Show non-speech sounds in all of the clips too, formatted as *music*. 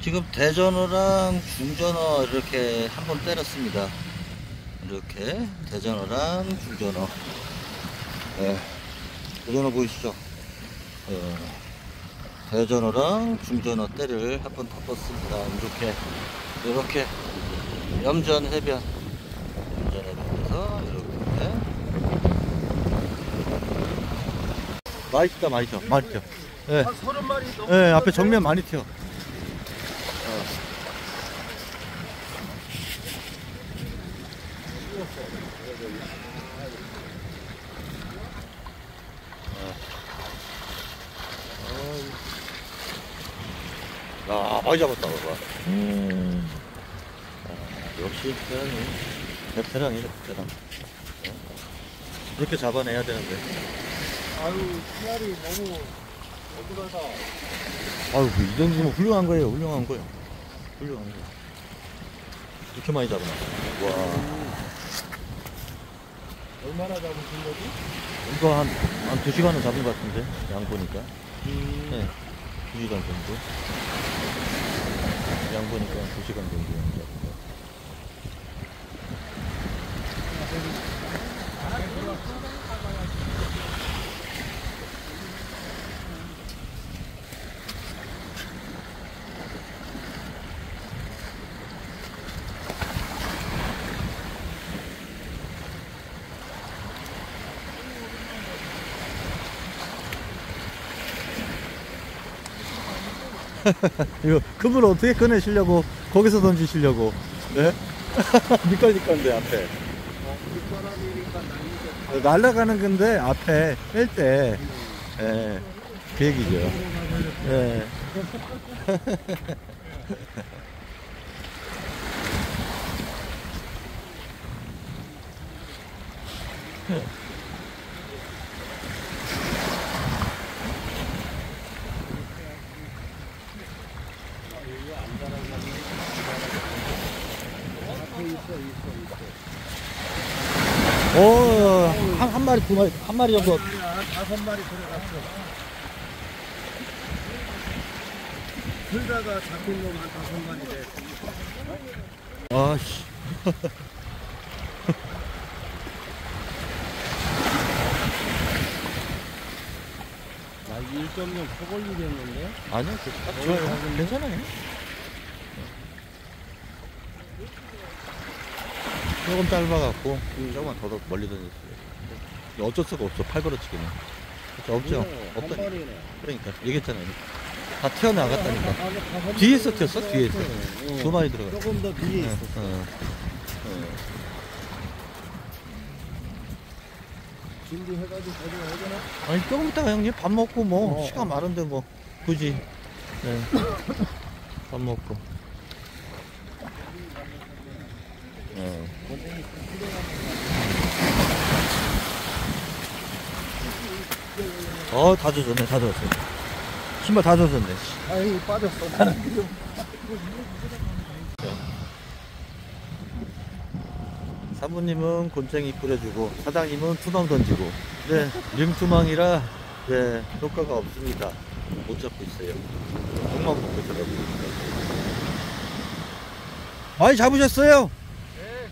지금 대전어랑 중전어 이렇게 한 번 때렸습니다. 이렇게 대전어랑 중전어. 예. 대전어 보이시죠? 예. 대전어랑 중전어 때를 한 번 덮었습니다. 이렇게 이렇게 염전 해변 염전 해변에서 이렇게 맛있다 맛있어 맛있죠. 예. 마리 넘. 예, 앞에 정면 많이 튀어. 야, 많이 잡았다, 봐봐. 음. 아, 역시 베테랑이, 베테랑이네, 베테랑. 어? 이렇게 잡아내야 되는데. 아유 씨알이 너무 어두하다. 아유, 뭐이 정도면 훌륭한 거예요, 훌륭한 거예요. 훌륭한 거. 이렇게 많이 잡아놔. 와. 얼마나 잡으신 거지? 이거 한, 한 2시간은 잡은 것 같은데, 양 보니까. 음. 네. 2시간 정도. 양 보니까 2시간 정도 잡은 것 같아요. *laughs* 이거 그물 어떻게 꺼내시려고 거기서 던지시려고 네? *laughs* 미끌미끌한데 앞에 뒷바람이니까 난리죠. 날아가는 건데 앞에 뺄때 예, 그 얘기죠 예. *laughs* 어, 한, 한 마리 두 마리 한 마리 정도 다섯 마리 들어갔어. 들다가 잡힌 놈한 다섯 마리 돼. 아씨 나1.0 초벌리겠는데? 아니요 그, 딱 좋아요. 괜찮아요. 조금 짧아갖고 조금만 더 멀리 던졌어요. 어쩔 수가 없어. 팔걸어치기는. 그쵸, 없죠? 마리네. 그러니까 얘기했잖아요. 다 튀어나갔다니까. 뒤에서 튀었어 뒤에서 두 마리 들어가 조금 더 뒤에 어, 있어. 어, 어. 준비해가지고 가져와야 되나? 아니 조금 있다가 형님 밥 먹고 뭐 어, 시간 어. 많은데 뭐 굳이 네. 밥 먹고 네. 어, 다 젖었네, 다 젖었어. 신발 다 젖었네. 씨. 아이 빠졌어. *laughs* 나는 지금. 사부님은 곤쟁이 뿌려주고, 사장님은 투망 던지고, 네, 링투망이라, 네, 효과가 없습니다. 못 잡고 있어요. 욕만 먹고 들어갑니다. 많이 잡으셨어요?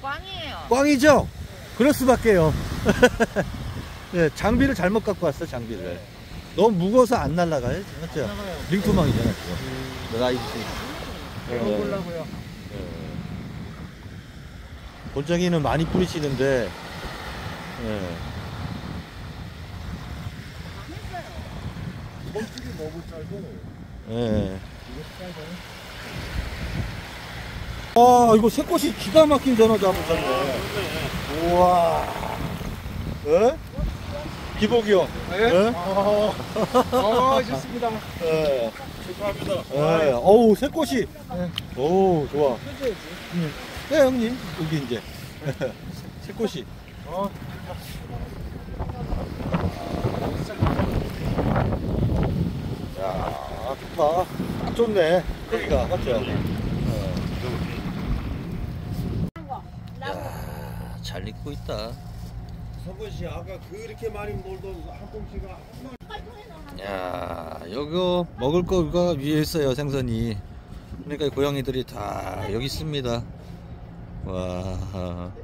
꽝이에요. 꽝이죠? 그럴 수밖에요. *laughs* 네, 장비를 잘못 갖고 왔어, 장비를. 너무 무거워서 안 날아가요, 맞죠? 링투망이잖아, 지금. Nice. 먹으려고요. 골짜기는 많이 뿌리시는데, 예. 솔직히 너무 짧고. 예. 아, 이거 새꽃이 기가 막힌 전어 잡으셨네. 우와. 예? 기복이 형. 예? 아, 아, 좋습니다. *laughs* 예. 죄송합니다. 예. 어우, 새꽃이. 오, 좋아. 음. 네, 형님. 여기 이제. *laughs* 새꽃이. 어, 야, 좋다. 딱 좋네. 여기가, 맞죠? 야, 잘 익고 있다. 서건 씨 아까 그렇게 많이 놀던 한 봉지가 한 마리. 야, 여기 먹을 거가 위에 있어요, 생선이. 그러니까 고양이들이 다 여기 있습니다. 와.